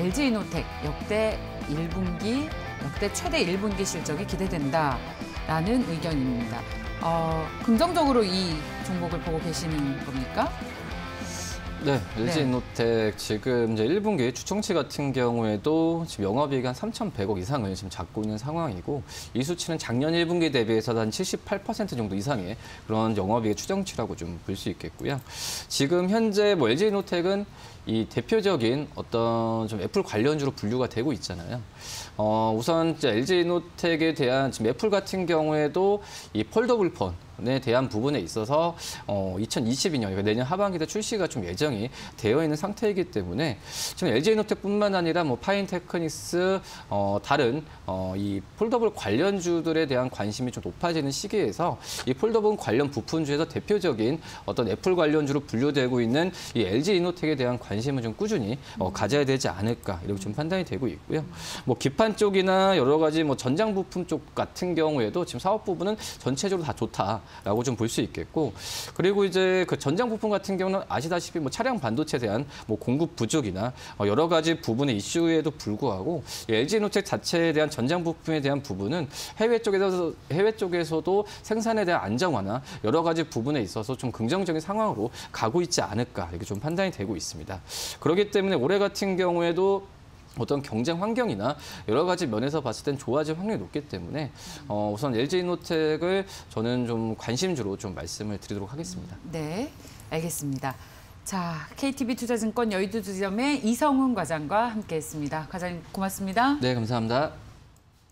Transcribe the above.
LG이노텍 역대 1분기 역대 최대 1분기 실적이 기대된다라는 의견입니다. 어, 긍정적으로 이 종목을 보고 계시는 겁니까? 네, 네. LG인노텍 지금 이제 1분기 주총치 같은 경우에도 지금 영업이익 한 3,100억 이상을 지금 잡고 있는 상황이고 이 수치는 작년 1분기 대비해서 한 78% 정도 이상의 그런 영업이익 추정치라고 좀 볼 수 있겠고요. 지금 현재 뭐 LG이노텍은 이 대표적인 어떤 좀 애플 관련주로 분류가 되고 있잖아요. 어, 우선 이제 LG이노텍에 대한 지금 애플 같은 경우에도 이 폴더블 폰에 대한 부분에 있어서 어, 2022년 그러니까 내년 하반기 때 출시가 좀 예정이 되어 있는 상태이기 때문에 지금 LG이노텍뿐만 아니라 뭐 파인테크닉스 어, 다른 어, 이 폴더블 관련주들에 대한 관심이 좀 높아지는 시기에서 이 폴더블 관련 부품주에서 대표적인 어떤 애플 관련주로 분류되고 있는 이 LG 이노텍에 대한 관심은 좀 꾸준히 어, 가져야 되지 않을까 이렇게 좀 판단이 되고 있고요. 뭐 기판 쪽이나 여러 가지 뭐 전장 부품 쪽 같은 경우에도 지금 사업 부분은 전체적으로 다 좋다 라고 좀 볼 수 있겠고 그리고 이제 그 전장 부품 같은 경우는 아시다시피 뭐 차량 반도체에 대한 뭐 공급 부족이나 어, 여러 가지 부분의 이슈에도 불구하고 이 LG 이노텍 자체에 대한 전장 부품에 대한 부분은 해외 쪽에서 해외 쪽에서도 생산에 대한 안정화나 여러 가지 부분에 있어서 좀 긍정적인 상황으로 가고 있지 않을까 이렇게 좀 판단이 되고 있습니다. 그렇기 때문에 올해 같은 경우에도 어떤 경쟁 환경이나 여러 가지 면에서 봤을 땐 좋아질 확률이 높기 때문에 어, 우선 LG이노텍을 저는 좀 관심주로 좀 말씀을 드리도록 하겠습니다. 네, 알겠습니다. 자, KTB 투자증권 여의도 지점의 이성훈 과장과 함께했습니다. 과장님 고맙습니다. 네, 감사합니다.